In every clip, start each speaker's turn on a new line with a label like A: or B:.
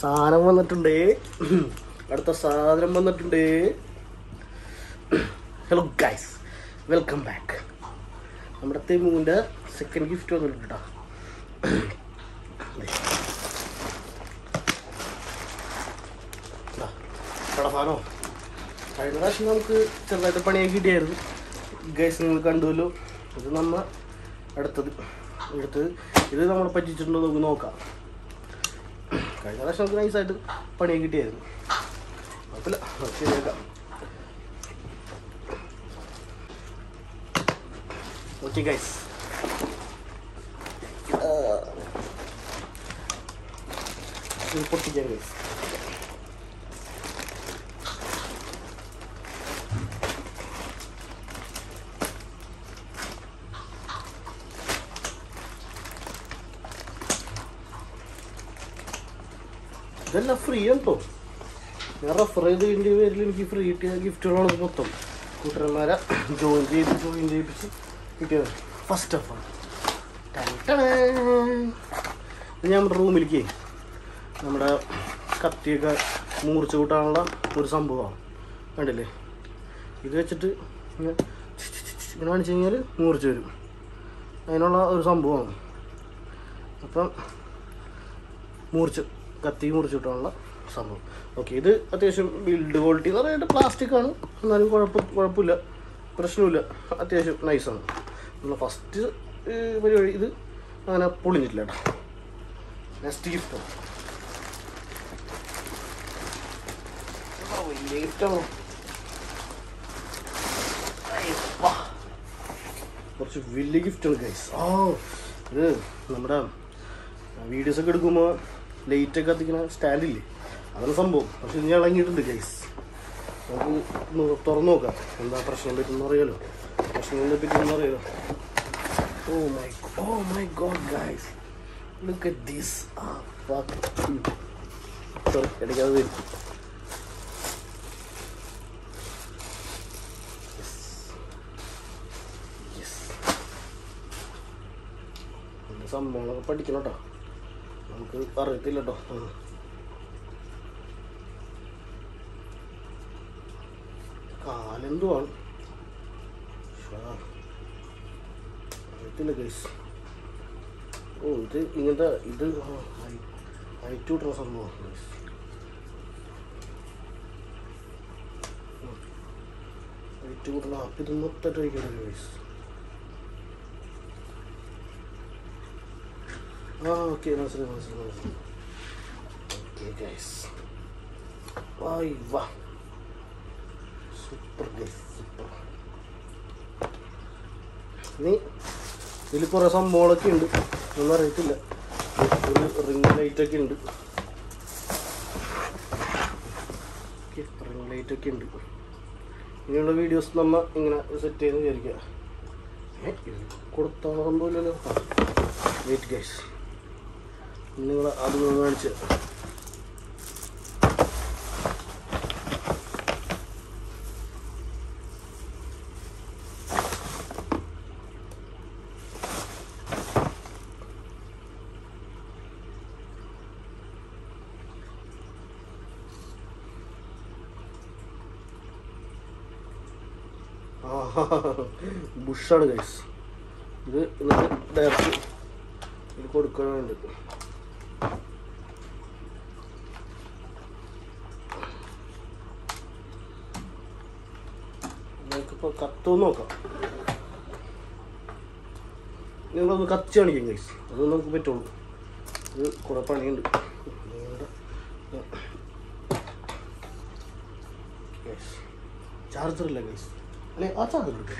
A: സാധനം വന്നിട്ടുണ്ട്. അടുത്ത സാധനം വന്നിട്ടുണ്ട്. ഹലോ ഗൈസ് വെൽക്കം ബാക്ക് നമ്മുടെ തെമുവിന്റെ സെക്കൻഡ് ഗിഫ്റ്റ് വന്നിട്ടുണ്ട് കേട്ടോ സാധനമോ കഴിഞ്ഞ പ്രാവശ്യം നമുക്ക് ചെറുതായിട്ട് പണിയാക്കി കിട്ടിയായിരുന്നു. ഗൈസ് നിങ്ങൾ കണ്ടുവല്ലോ ഇത് നമ്മൾ അടുത്തത് എടുത്തത്. ഇത് നമ്മളെ പറ്റിച്ചിട്ടുണ്ടോ നമുക്ക് നോക്കാം. കഴിഞ്ഞ. പ്രാവശ്യം നമുക്ക് നൈസായിട്ട് പണിയൊക്കെ കിട്ടിയായിരുന്നു. കുഴപ്പമില്ല. ശരിയാക്കാം. ഓക്കെ ഗൈസ് പൊട്ടിക്കാൻ ഗൈസ് ഇതെല്ലാം ഫ്രീ കേട്ടോ ഞാൻ റെഫർ ചെയ്തതിന്റെ പേരിൽ എനിക്ക് ഫ്രീ കിട്ടിയ ഗിഫ്റ്റുകളാണ് മൊത്തം. കൂട്ടുകാരന്മാരെ ജോയിൻ ചെയ്ത് ജോയിൻ ചെയ്യിപ്പിച്ച് കിട്ടിയത്. ഫസ്റ്റ് ഓഫ് ഓൾ ഞാൻ നമ്മുടെ റൂമിലേക്ക് നമ്മുടെ കത്തിയൊക്കെ മൂർച്ച കൂട്ടാനുള്ള ഒരു സംഭവമാണ്. കണ്ടില്ലേ? ഇത് വെച്ചിട്ട് ഇങ്ങനെ ഇങ്ങനെ കാണിച്ചു കഴിഞ്ഞാൽ മൂർച്ച വരും. അതിനുള്ള ഒരു സംഭവമാണ്. അപ്പം മൂർച്ച. കത്തി മുറിച്ചിട്ടുള്ള സംഭവം. ഓക്കെ ഇത് അത്യാവശ്യം ബിൽഡ് ക്വാളിറ്റി എന്ന് പറയുന്നത് പ്ലാസ്റ്റിക് ആണ്. എന്നാലും കുഴപ്പം കുഴപ്പമില്ല. പ്രശ്നമില്ല. അത്യാവശ്യം നൈസാണ് നമ്മൾ ഫസ്റ്റ് പരിപാടി ഇത് അങ്ങനെ പൊളിഞ്ഞിട്ടില്ല കേട്ടോ. നെക്സ്റ്റ് ഗിഫ്റ്റ് കുറച്ച് വലിയ ഗിഫ്റ്റാണ് ഗൈസ് ആ ഇത് നമ്മുടെ വീഡിയോസ് ഒക്കെ എടുക്കുമ്പോൾ ലൈറ്റ് ഒക്കെ കത്തിക്കുന്ന സ്റ്റാൻഡില്ലേ അതാണ് സംഭവം. പക്ഷെ ഇനി ഇളങ്ങിയിട്ടുണ്ട് ഗൈസ് നമുക്ക് തുറന്നു നോക്കാം. എന്താ പ്രശ്നം പറ്റുമെന്ന് അറിയാലോ. പ്രശ്നങ്ങളെ പറ്റിയെന്ന് അറിയാലോ. ഓ my oh my god guys look at this ah sorry ഇടയ്ക്കത് വരും. സംഭവങ്ങളൊക്കെ പഠിക്കണം കേട്ടോ. നമുക്ക് അറിയത്തില്ല കാലെന്തുവാണ്. അറിയത്തില്ല ഗൈസ് ഓ ഇത് ഇങ്ങനത്തെ ഇത് ഹൈറ്റ് കൂട്ടുന്ന സംഭവം ഗൈസ് ഹൈറ്റ് കൂട്ടുന്ന അപ്പം ഇത് ഗൈസ് ആ ഓക്കെ മനസ്സിലായി മനസ്സിലായി മനസ്സിലായി ഓക്കെ ഗൈസ് വായ് വാ സൂപ്പർ ഗൈസ് സൂപ്പർ ഇനി ഇതിൽ കുറേ സംഭവങ്ങളൊക്കെ ഉണ്ട്. ഒന്നും അറിയത്തില്ല. ഒരു റിംഗ് ലൈറ്റൊക്കെ ഉണ്ട്. റിംഗ് ലൈറ്റൊക്കെ ഉണ്ട്. ഇനിയുള്ള വീഡിയോസ് നമ്മൾ ഇങ്ങനെ സെറ്റ് ചെയ്ത് വിചാരിക്കുക. കൊടുത്താൽ സംഭവമില്ലല്ലോ വെയിറ്റ് ഗൈസ് നിങ്ങൾ അത് കാണിച്ച്. ബുഷാണ് ഗൈസ് ഇത് എന്നിട്ട് ഡയറക്റ്റ് ഇത് കൊടുക്കാനുണ്ട് നമുക്കിപ്പോൾ കത്തുമെന്ന് നോക്കാം നിങ്ങളൊന്ന് കത്തിച്ച് കാണിക്കും ഗൈസ് അത് നമുക്ക് പറ്റുള്ളൂ. ഇത് കുറേ പണിയുണ്ട്. ചാർജർ ഇല്ല ഗൈസ് അല്ലെ ആ ചാർജർ ഉണ്ട്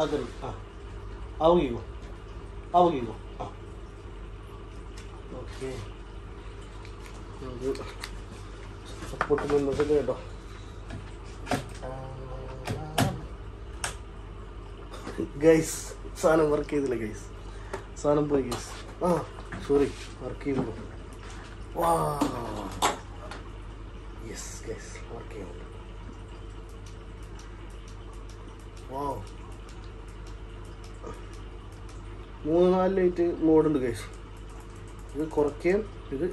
A: അതിൽ ആ ആവുകയോ ആവുകയോ ആ ഓക്കെ സപ്പോർട്ട് മെമ്പേഴ്സ് ഒക്കെ കേട്ടോ ഗൈസ് സാധനം വർക്ക് ചെയ്തില്ല ഗൈസ് സാധനം പോയി ഗൈസ് ആ സോറി വർക്ക് ചെയ്തു വാ യെസ് ഗൈസ് വർക്ക് ചെയ്യുന്നുണ്ട് വാ മൂന്ന് നാല് ലൈറ്റ് മോഡുണ്ട് കേസ് ഇത് കുറയ്ക്കുകയും ഇത്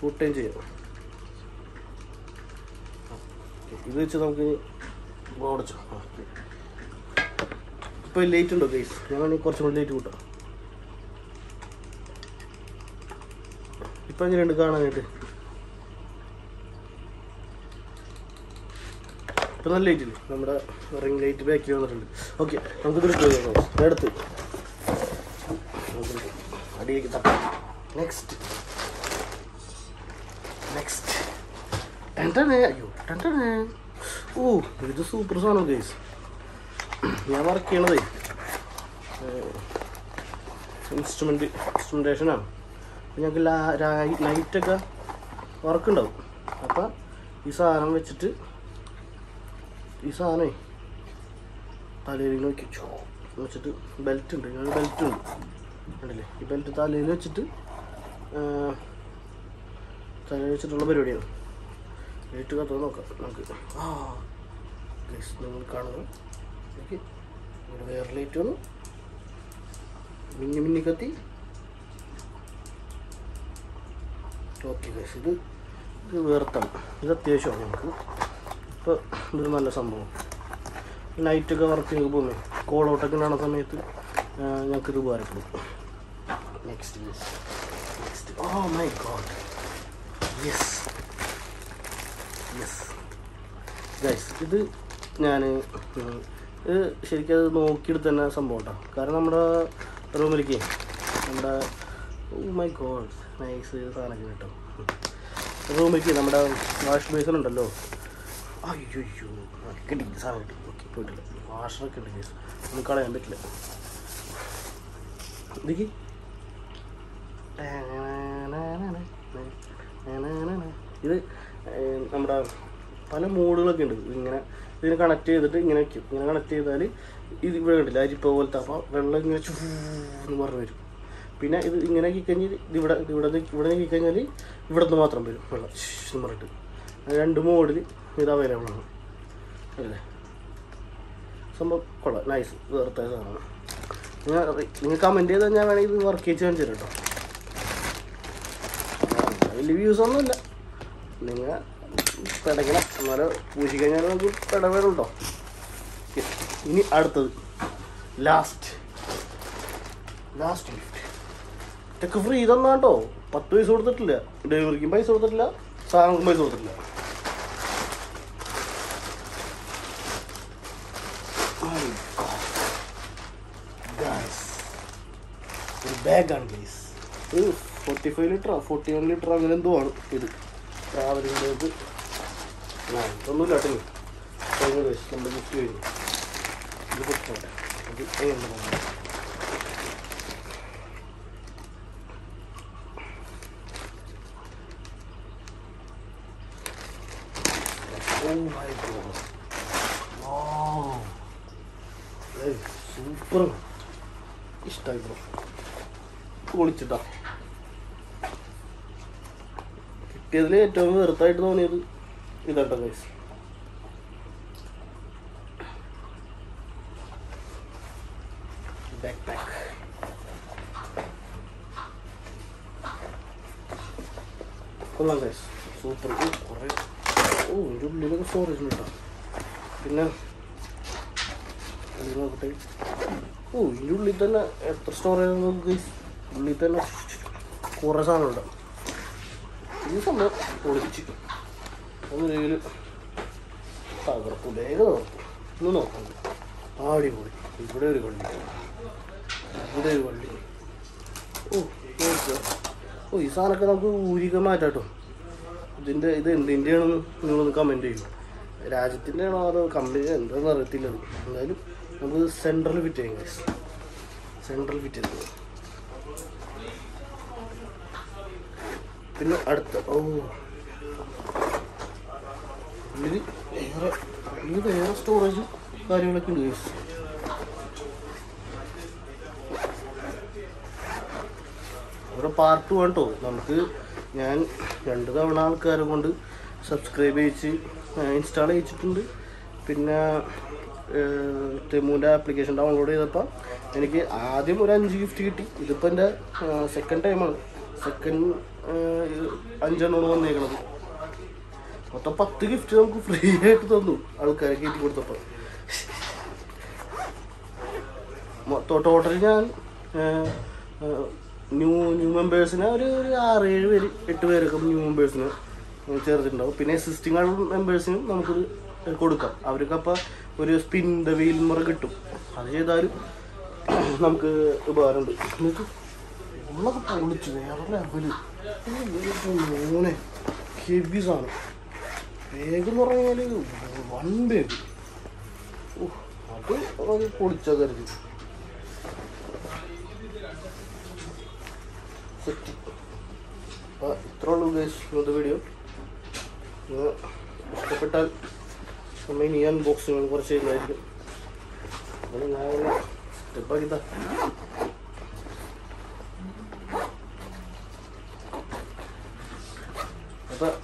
A: കൂട്ടുകയും ചെയ്യാം. ഇത് വെച്ച് നമുക്ക് ഓടച്ചു ഇപ്പോൾ ലൈറ്റ് ഉണ്ടോ കേസ് ഞാൻ കുറച്ചും കൂടി ലൈറ്റ് കൂട്ടാം. ഇപ്പം എങ്ങനെയുണ്ട് കാണാനായിട്ട്? ഇപ്പം നല്ല ലൈറ്റ് ഇല്ലേ? നമ്മുടെ റിംഗ് ലൈറ്റ് ബാക്കിൽ വന്നിട്ടുണ്ട്. ഓക്കെ നമുക്ക് എടുത്ത് എടുത്ത് അടിയേക്ക് തട്ടാം നെക്സ്റ്റ് നെക്സ്റ്റ് ടെന്റണേ അയ്യോ ടെന്റണേ ഓ ഇത് സൂപ്പർ സാധനം ഗൈസ് ഞാൻ വർക്ക് ചെയ്യണതേ. ഇൻസ്ട്രുമെന്റ് ഇൻസ്ട്രുമെന്റേഷനാണ് അപ്പം ഞങ്ങൾക്ക് ലൈറ്റൊക്കെ വർക്ക് ഉണ്ടാവും. അപ്പം ഈ സാധനം വെച്ചിട്ട് ഈ സാധനമേ തലയിൽ നോക്കി വെച്ചിട്ട് ബെൽറ്റ് ഉണ്ട്. ബെൽറ്റ് ഉണ്ട്. കണ്ടില്ലേ? ഈ ബെൽറ്റ് തലയിൽ വെച്ചിട്ട് തലയിൽ വെച്ചിട്ടുള്ള പരിപാടിയാണ്. ലൈറ്റ് കത്തുക നോക്കാം. നമുക്ക് ആ ഗൈസ് നിങ്ങൾ കാണുന്നു. ഓക്കെ ഇവിടെ വേറെ ലൈറ്റ് വന്നു. മിന്നി മിന്നി കത്തി. ഓക്കെ ഗൈസ് ഇത് ഇത് വേർത്താണ്. ഇത് അത്യാവശ്യമാണ് നമുക്ക്. ഇപ്പോൾ ഇതൊരു നല്ല സംഭവം. നൈറ്റൊക്കെ വർക്ക് ചെയ്ത് പോകുന്നത് കോൾ ഔട്ടൊക്കെ ഉണ്ടാകുന്ന സമയത്ത് ഞങ്ങൾക്ക് ഇത് ഉപകാരപ്പെടും next next oh my god. Yes yes guys ഇത് ഞാൻ ഇത് ശരിക്കും അത് നോക്കിയെടുത്ത് തന്നെ സംഭവം കേട്ടോ. കാരണം നമ്മുടെ റൂമിലേക്ക് നമ്മുടെ മൈ ഗോഡ് നൈസ് സാധനമൊക്കെ കിട്ടും. റൂമിലേക്ക് നമ്മുടെ വാഷ് ബേസൺ ഉണ്ടല്ലോ. അയ്യോ കിട്ടി സാധനം കിട്ടി. ഓക്കെ പോയിട്ടില്ല. വാഷറൊക്കെ ഉണ്ട് കേസ് ഒന്നും കളയാൻ പറ്റില്ല. ഇതിക്ക് ഇത് നമ്മുടെ പല മോഡുകളൊക്കെ ഉണ്ട്. ഇങ്ങനെ ഇതിനെ കണക്ട് ചെയ്തിട്ട് ഇങ്ങനെ വെക്കും. ഇങ്ങനെ കണക്ട് ചെയ്താൽ ഇത് ഇവിടെ കണ്ടില്ല അരിപ്പ പോലത്തെ അപ്പോൾ വെള്ളം ഇങ്ങനെ ചൂന്ന് പറഞ്ഞു വരും. പിന്നെ ഇത് ഇങ്ങനെ കഴിഞ്ഞാൽ ഇവിടെ ഇവിടെ ഇവിടെ കഴിഞ്ഞാൽ ഇവിടെ നിന്ന് മാത്രം വരും വെള്ളം. എന്ന് പറഞ്ഞിട്ട്. രണ്ട് മോഡിൽ ഇത് അവൈലബിൾ ആണ്. അല്ലേ? സംഭവം കൊള്ളാം. നൈസ് വേർത്ത സാധനമാണ് നിങ്ങൾ കമന്റ് ചെയ്താൽ ഞാൻ വേണമെങ്കിൽ ഇത് വർക്ക് ചെയ്ത് കാണിച്ചു തരാം കേട്ടോ. വലിയ വ്യൂസ് ഒന്നുമില്ല. നിങ്ങൾ പിടയ്ക്കണം. എന്നാലും പൂശിക്കഴിഞ്ഞാൽ നമുക്ക് പിടവേടും കേട്ടോ ഇനി അടുത്തത്. ലാസ്റ്റ് ലാസ്റ്റ് ഗിഫ്റ്റ് ഇതൊക്കെ ഫ്രീ തന്നാ കേട്ടോ. പത്ത് പൈസ കൊടുത്തിട്ടില്ല. ഡെലിവറിക്കും പൈസ കൊടുത്തിട്ടില്ല. സാധനങ്ങൾക്കും പൈസ കൊടുത്തിട്ടില്ല. Guys. ഒരു ബാഗാണ് ഗൈസ് ഫോർട്ടി ഫൈവ് ലിറ്ററോ ഫോർട്ടി വൺ ലിറ്റർ അങ്ങനെ എന്തോ ആണ് ഇത്. ട്രാവലിന്റെ ഇത് പൊട്ടോട്ടെ അത് ഇഷ്ടമായി ബ്രോ പൊളിച്ചിട്ടാ. കിട്ടിയതിൽ ഏറ്റവും വെറുത്തായിട്ട് തോന്നിയത് ഇതാട്ടോ ഗൈസ് സൂപ്പർ കുറേ. ഓ ഒരു ഉള്ളിലൊക്കെ സ്റ്റോറേജ് കേട്ടോ പിന്നെ നോക്കട്ടെ. ഓ ഇതിന്റെ ഉള്ളിൽ തന്നെ എത്ര സ്റ്റോറേജ് നോക്ക് ഉള്ളിൽ തന്നെ കുറേ സാധനമുണ്ട് ഈ സംഭവം പൊളിച്ച് തകർപ്പ് വേഗം നോക്കും. ഒന്ന് നോക്കാം. ആടി പോയി ഇവിടെ ഒരു വള്ളി. ഇവിടെ ഒരു ഓ ഓ ഈ സാധനമൊക്കെ നമുക്ക് ഊരിക മാറ്റാട്ടോ. ഇതിന്റെ ഇത് എന്തിന്റെയാണെന്ന് നിങ്ങളൊന്ന് കമന്റ് ചെയ്യും. രാജ്യത്തിന്റെ ആണോ അതോ കമ്പനി എന്താണെന്ന് അറിയത്തില്ല. എന്തായാലും നമുക്ക് സെൻട്രൽ ഫിറ്റ് ചെയ്യാം. സെൻട്രൽ ഫിറ്റ് ചെയ്തത് പിന്നെ അടുത്ത ഓ. ഇതിൽ സ്റ്റോറേജ് കാര്യങ്ങളൊക്കെ ഉണ്ട്. ഇവിടെ പാർട്ട് കേട്ടോ നമുക്ക് ഞാൻ രണ്ട് തവണ ആൾക്കാരെ കൊണ്ട് സബ്സ്ക്രൈബ് ചെയ്യിച്ച് ഇൻസ്റ്റാൾ ചെയ്യിച്ചിട്ടുണ്ട്. പിന്നെ തെമുവിന്റെ ആപ്ലിക്കേഷൻ ഡൗൺലോഡ് ചെയ്തപ്പോൾ എനിക്ക് ആദ്യം ഒരു അഞ്ച് ഗിഫ്റ്റ് കിട്ടി. ഇതിപ്പോൾ എന്റെ സെക്കൻഡ് ടൈമാണ് സെക്കൻഡ് അഞ്ചെണ്ണമാണ് വന്നേക്കണത്. മൊത്തം പത്ത് ഗിഫ്റ്റ് നമുക്ക് ഫ്രീ ആയിട്ട് തന്നു ആൾക്കാരെ കയറ്റി കൊടുത്തപ്പോൾ ടോട്ടൽ ഞാൻ ന്യൂ ന്യൂ മെമ്പേഴ്സിന് ഒരു ഒരു ആറ് ഏഴ് പേര് എട്ട് പേരൊക്കെ ന്യൂ മെമ്പേഴ്സിന് ചേർത്തിട്ടുണ്ടാവും. പിന്നെ എക്സിസ്റ്റിംഗ് മെമ്പേഴ്സിനും നമുക്ക് കൊടുക്കാം. അവർക്ക് അപ്പോൾ ഒരു സ്പിൻ ദ വീൽ മുറ കിട്ടും. അത് ചെയ്താലും നമുക്ക് ഉപകാരമുണ്ട്. ഉള്ളൊക്കെ പൊളിച്ചു വേറെ ലെവൽ ഹെവി സാധനം. ബാഗ് എന്ന് പറഞ്ഞാൽ വൺ ബേഗ് അത് ഒരു പൊളിച്ച കരുതി സെറ്റ് അപ്പോൾ ഇത്ര ഉള്ളൂ ഗൈസ് ഇന്നത്തെ വീഡിയോ ഇഷ്ടപ്പെട്ടാൽ നമ്മൾ ഇനി അൺബോക്സിങ്ങൾ കുറച്ച് ചെയ്യുന്നതായിരിക്കും അപ്പോൾ ഞാൻ സ്റ്റെപ്പാക്കിത്താ അപ്പോൾ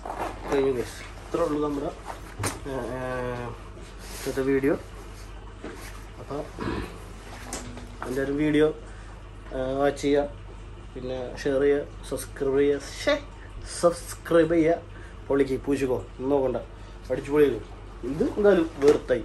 A: കഴിഞ്ഞു ഗസ് ഇത്ര ഉള്ളൂ നമ്മുടെ ഇന്നത്തെ വീഡിയോ അപ്പോൾ ഒരു വീഡിയോ വാച്ച് ചെയ്യുക. പിന്നെ ഷെയർ ചെയ്യുക സബ്സ്ക്രൈബ് ചെയ്യുക. ഷേ സബ്സ്ക്രൈബ് ചെയ്യുക. പൊളിക്ക് ഒന്നും നോക്കണ്ട അടിച്ചു പൊളിയത് ഇത് എന്തായാലും വെറുത്തായി.